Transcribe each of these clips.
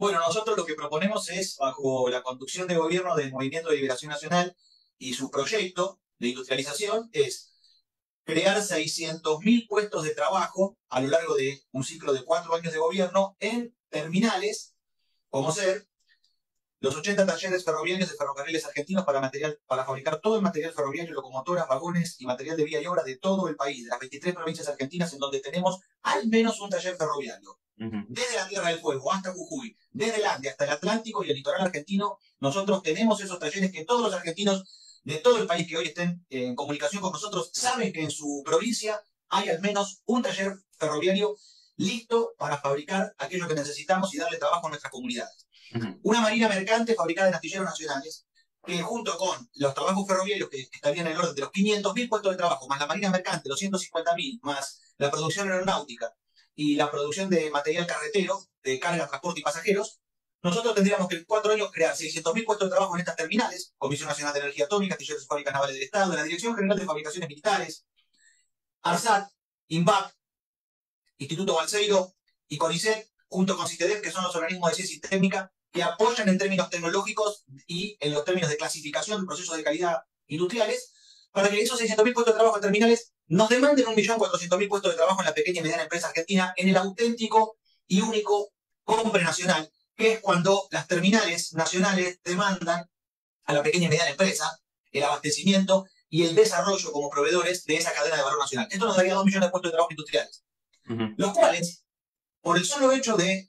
Bueno, nosotros lo que proponemos es, bajo la conducción de gobierno del Movimiento de Liberación Nacional y su proyecto de industrialización, es crear 600.000 puestos de trabajo a lo largo de un ciclo de cuatro años de gobierno en terminales, como ser los 80 talleres ferroviarios de ferrocarriles argentinos para, material, para fabricar todo el material ferroviario, locomotoras, vagones y material de vía y obra de todo el país, de las 23 provincias argentinas en donde tenemos al menos un taller ferroviario. Desde la Tierra del Fuego hasta Jujuy, desde el Ande hasta el Atlántico y el litoral argentino, nosotros tenemos esos talleres que todos los argentinos de todo el país que hoy estén en comunicación con nosotros saben que en su provincia hay al menos un taller ferroviario listo para fabricar aquello que necesitamos y darle trabajo a nuestras comunidades. Una marina mercante fabricada en astilleros nacionales, que junto con los trabajos ferroviarios que estarían en el orden de los 500.000 puestos de trabajo, más la marina mercante, los 150.000, más la producción aeronáutica y la producción de material carretero, de carga, transporte y pasajeros, nosotros tendríamos que en cuatro años crear 600.000 puestos de trabajo en estas terminales, Comisión Nacional de Energía Atómica, Astilleros y Fábricas Navales del Estado, la Dirección General de Fabricaciones Militares, ARSAT, INVAP, Instituto Balseiro y CONICET, junto con CITEDEF, que son los organismos de ciencia técnica que apoyan en términos tecnológicos y en los términos de clasificación de procesos de calidad industriales, para que esos 600.000 puestos de trabajo en terminales nos demanden 1.400.000 puestos de trabajo en la pequeña y mediana empresa argentina en el auténtico y único compre nacional, que es cuando las terminales nacionales demandan a la pequeña y mediana empresa el abastecimiento y el desarrollo como proveedores de esa cadena de valor nacional. Esto nos daría 2 millones de puestos de trabajo industriales, los cuales, por el solo hecho de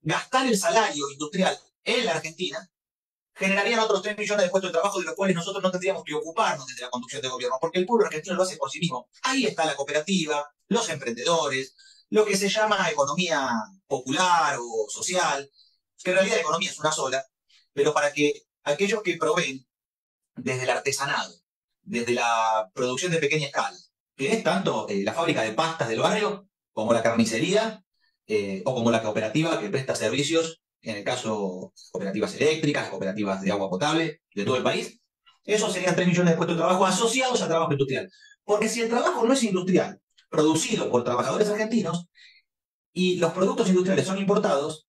gastar el salario industrial en la Argentina, generarían otros 3 millones de puestos de trabajo de los cuales nosotros no tendríamos que ocuparnos desde la conducción de gobierno, porque el pueblo argentino lo hace por sí mismo. Ahí está la cooperativa, los emprendedores, lo que se llama economía popular o social, que en realidad la economía es una sola, pero para que aquellos que proveen desde el artesanado, desde la producción de pequeña escala, que es tanto eh, la fábrica de pastas del barrio como la carnicería, eh, o como la cooperativa que presta servicios, en el caso cooperativas eléctricas, cooperativas de agua potable de todo el país. Esos serían 3 millones de puestos de trabajo asociados al trabajo industrial. Porque si el trabajo no es industrial, producido por trabajadores argentinos, y los productos industriales son importados,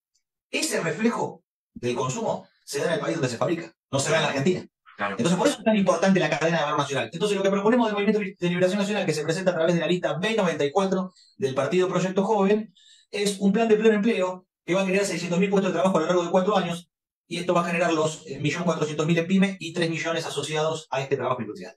ese reflejo del consumo se da en el país donde se fabrica, no se da en la Argentina. Entonces, por eso es tan importante la cadena de valor nacional. Entonces, lo que proponemos del Movimiento de Liberación Nacional, que se presenta a través de la lista B94 del Partido Proyecto Joven, es un plan de pleno empleo que va a crear 600.000 puestos de trabajo a lo largo de cuatro años y esto va a generar los 1.400.000 en pyme y 3 millones asociados a este trabajo industrial.